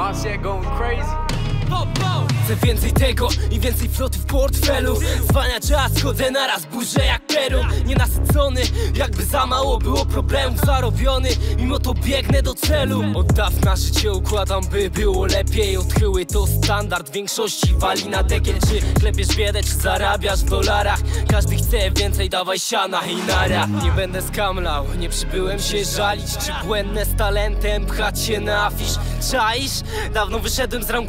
Marcia going crazy. Chcę więcej tego i więcej floty w portfelu. Zwalnia czas, chodzę na raz, burzę jak perun Nienasycony, jakby za mało było problemów zarobiony Mimo to biegnę do celu. Od dawna życie układam, by było lepiej. Odchyły to standard, większości wali na dekiel. Czy klepiesz biedę, czy zarabiasz w dolarach? Każdy chce więcej, dawaj siana i nara. Nie będę skamlał, nie przybyłem się żalić. Czy błędne z talentem, pchać się na afisz? Czaisz? Dawno wyszedłem z ram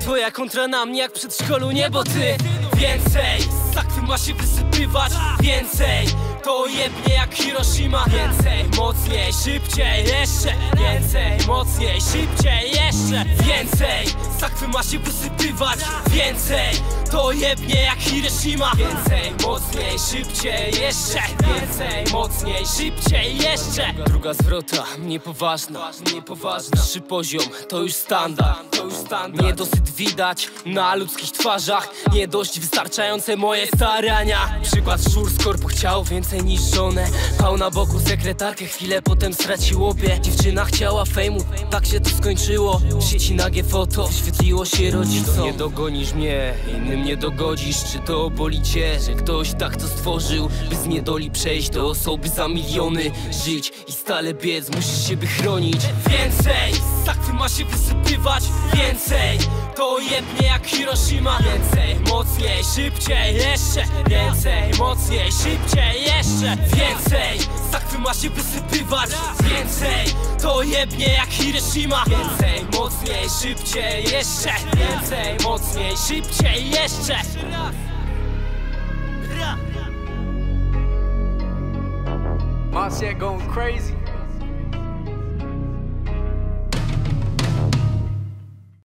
Twoja kontra na mnie jak przed szkolu, nie bo ty. Więcej, sakwy ma się wysypywać Więcej, to jebnie jak Hiroshima Więcej, mocniej, szybciej, jeszcze Więcej, mocniej, szybciej, jeszcze Więcej, sakwy ma się wysypywać Więcej, to jebnie jak Hiroshima Więcej, mocniej, szybciej, jeszcze Więcej, mocniej, szybciej, jeszcze. Druga zwrota, niepoważna, niepoważna Trzy poziom, to już standard, standard. Niedosyt widać na ludzkich twarzach Nie dość wystarczające moje starania. Przykład szczur z korpu chciał więcej niż żonę. Pał na boku sekretarkę, chwilę potem stracił obie Dziewczyna chciała fejmu, tak się to skończyło. W sieci nagie foto, wyświetliło się rodzicom. Nie dogonisz mnie, innym nie dogodzisz. Czy to boli cię, że ktoś tak to stworzył By z niedoli przejść do osoby za miliony? Żyć i stale biec, musisz siebie chronić. Więcej, ma się wysypywać Więcej, to jebnie jak Hiroshima. Więcej, mocniej, szybciej, jeszcze Więcej, mocniej, szybciej, jeszcze Więcej, sakwy ma się wysypywać Więcej, to jebnie jak Hiroshima. Więcej, mocniej, szybciej, jeszcze Więcej, mocniej, szybciej, jeszcze. Marcia going crazy.